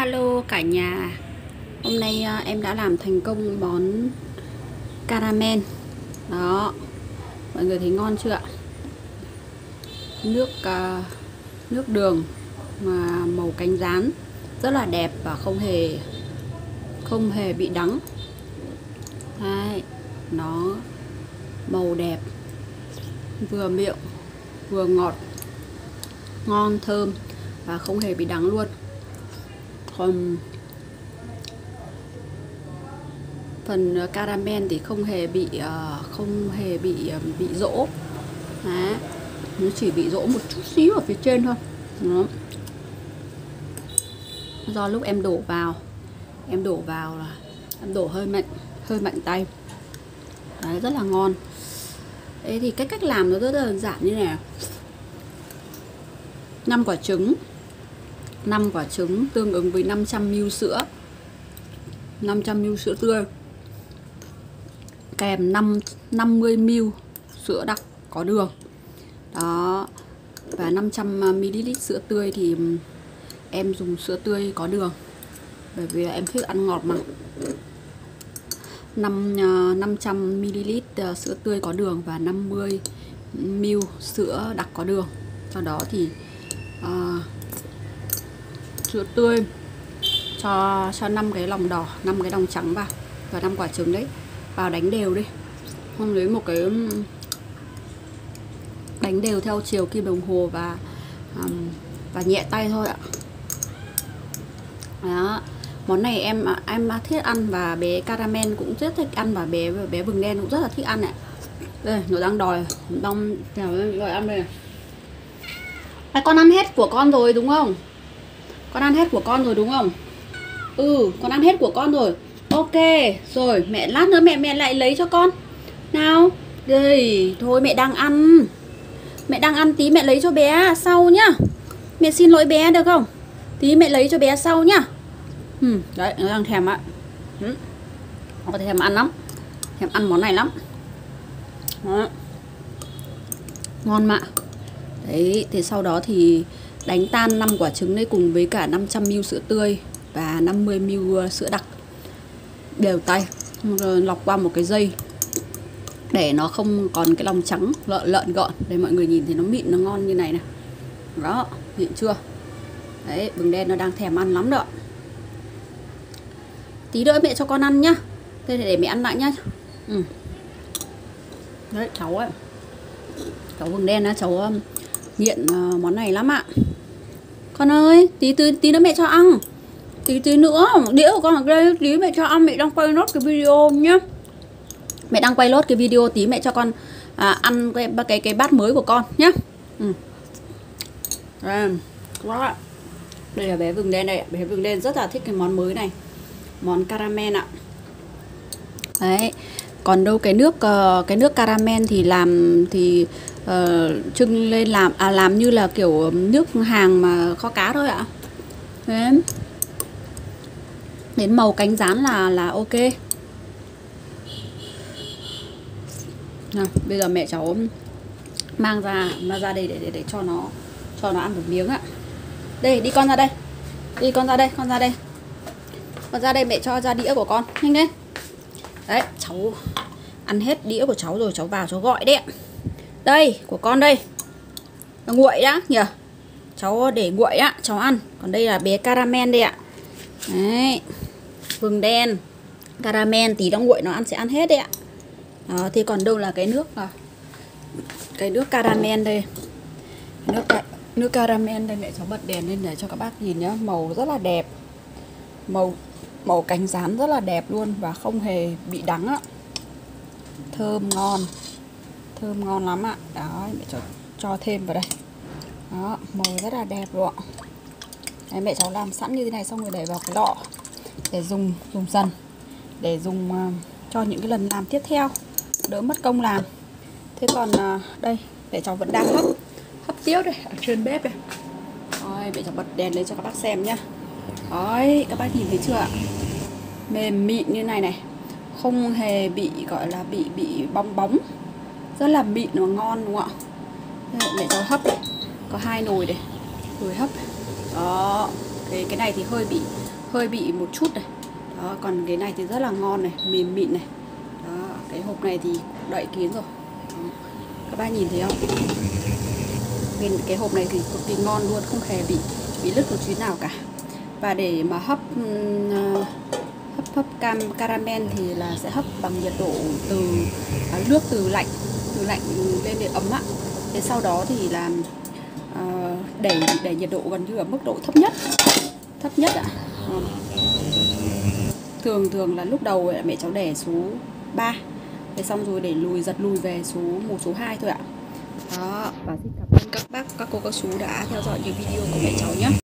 Alo cả nhà. Hôm nay ờ, em đã làm thành công món caramel. Đó. Mọi người thấy ngon chưa ạ? Nước ờ, nước đường mà màu cánh rán rất là đẹp và không hề không hề bị đắng. Đấy, nó màu đẹp vừa miệng vừa ngọt ngon thơm và không hề bị đắng luôn um, phần ờ, caramel thì không hề bị uh, không hề bị uh, bị rỗ. Đấy. nó chỉ bị rỗ một chút xíu ở phía trên thôi. Đó. do lúc em đổ vào em đổ vào là em đổ hơi mạnh hơi mạnh tay. Đấy, rất là ngon. Đấy thì cái cách làm nó rất đơn giản như này 5 quả trứng. 5 quả trứng tương ứng với 500ml sữa. 500ml sữa tươi. Kèm 5 50ml sữa đặc có đường. Đó. Và 500ml sữa tươi thì em dùng sữa tươi có đường. Bởi vì em thích ăn ngọt mà. 5 500ml à, à, sữa tươi có đường và 50ml sữa đặc có đường. Sau đó thì uh, sữa tươi cho cho 5 cái lòng đỏ 5 cái lòng trắng vào và 5 quả trứng đấy vào đánh đều đi. Không lấy một cái đánh đều theo chiều kim đồng hồ và um, và nhẹ tay thôi ạ. Đó món này em em thích ăn và bé caramel cũng rất thích ăn và bé bé vừng đen cũng rất là thích ăn ạ. Đây nó đang đòi đang rồi ăn đây à, con ăn hết của con rồi đúng không? Con ăn hết của con rồi đúng không? Ừ con ăn hết của con rồi. Ok rồi mẹ lát nữa mẹ mẹ lại lấy cho con. Nào đây thôi mẹ đang ăn. Mẹ đang ăn tí mẹ lấy cho bé sau nhá. Mẹ xin lỗi bé được không? Tí mẹ lấy cho bé sau nhá. Ừ, đấy nó đang thèm ạ. Ừ. nó thèm ăn lắm. Thèm ăn món này lắm. Đó. ngon mà. Đấy thì sau đó thì đánh tan 5 quả trứng đây cùng với cả 500ml sữa tươi và 50ml sữa đặc. Đều tay, rồi lọc qua một cái dây để nó không còn cái lòng trắng, lợn lợn gọn. Để mọi người nhìn thì nó mịn, nó ngon như này này. Đó, hiện chưa? Đấy, bừng đen nó đang thèm ăn lắm đó. Tí nữa mẹ cho con ăn nhá. Thế để mẹ ăn lại nhá. Ừ. đấy, cháu ấy cháu bừng đen á, cháu um, nghiện uh, món này lắm ạ. Con ơi tí tí tí nữa mẹ cho ăn. Tí tí nữa đĩa của con ở đây tí mẹ cho ăn mẹ đang quay nốt cái video nhá. Mẹ đang quay lốt cái video tí mẹ cho con à, ăn cái cái cái bát mới của con nhá. Ừ. À, đây, đây là bé vừng đen đây bé vừng đen rất là thích cái món mới này. Món caramel ạ. Đấy. Còn đâu cái nước ờ, cái nước caramel thì làm thì uh, trưng lên làm à làm như là kiểu ờ, nước hàng mà kho cá thôi ạ. Đấy. Đến màu cánh rán là là ok. Nào, bây giờ mẹ cháu mang ra mang ra đây để, để để cho nó cho nó ăn một miếng ạ. Đây đi con ra đây. Đi con ra đây con ra đây. Con ra đây mẹ cho ra đĩa của con. Nhanh lên. Đấy cháu ăn hết đĩa của cháu rồi cháu vào cháu gọi đấy ạ đây của con đây. Nguội đã nhỉ cháu để nguội á cháu ăn. Còn đây là bé caramel đây ạ. Đấy vừng đen. Caramel tí nó nguội nó ăn sẽ ăn hết đấy ạ. Đó, thì còn đâu là cái nước à, cái nước caramel đây. Nước nước caramel đây mẹ cháu bật đèn lên để cho các bác nhìn nhá. Màu rất là đẹp. Màu màu cánh rán rất là đẹp luôn và không hề bị đắng ạ. Thơm ngon thơm ngon lắm ạ. Đó mẹ cho cho thêm vào đây. Đó màu rất là đẹp luôn ạ. Đấy, mẹ cháu làm sẵn như thế này xong rồi để vào cái lọ để dùng dùng dần để dùng uh, cho những cái lần làm tiếp theo. Đỡ mất công làm. Thế còn uh, đây mẹ cháu vẫn đang hấp hấp tiếu đây ở trên bếp đây. Rồi mẹ cháu bật đèn lên cho các bác xem nhá. Đấy, các bác nhìn thấy chưa ạ? Mềm mịn như này này Không hề bị gọi là bị bị bong bóng. Rất là mịn và ngon, đúng không ạ? để mẹ cháu hấp Có hai nồi đây. Nồi hấp. Đó, cái cái này thì hơi bị hơi bị một chút này. Đó, còn cái này thì rất là ngon này, mềm mịn này. Đó, cái hộp này thì đậy kín rồi. Đó. các bác nhìn thấy không? Bên cái hộp này thì cực kỳ ngon luôn, không hề bị bị lứt một chuyến nào cả. Và để mà hấp ờ, hấp hấp cam, caramel thì là sẽ hấp bằng nhiệt độ từ à, nước từ lạnh từ lạnh lên để ấm ạ thế sau đó thì làm uh, để để nhiệt độ gần như ở mức độ thấp nhất. Thấp nhất ạ. Ừ. thường thường là lúc đầu mẹ cháu đẻ số 3 thế xong rồi để lùi giật lùi về số 1 số 2 thôi ạ. Đó. Và xin cảm ơn các bác các cô các chú đã theo dõi những video của mẹ cháu nhé.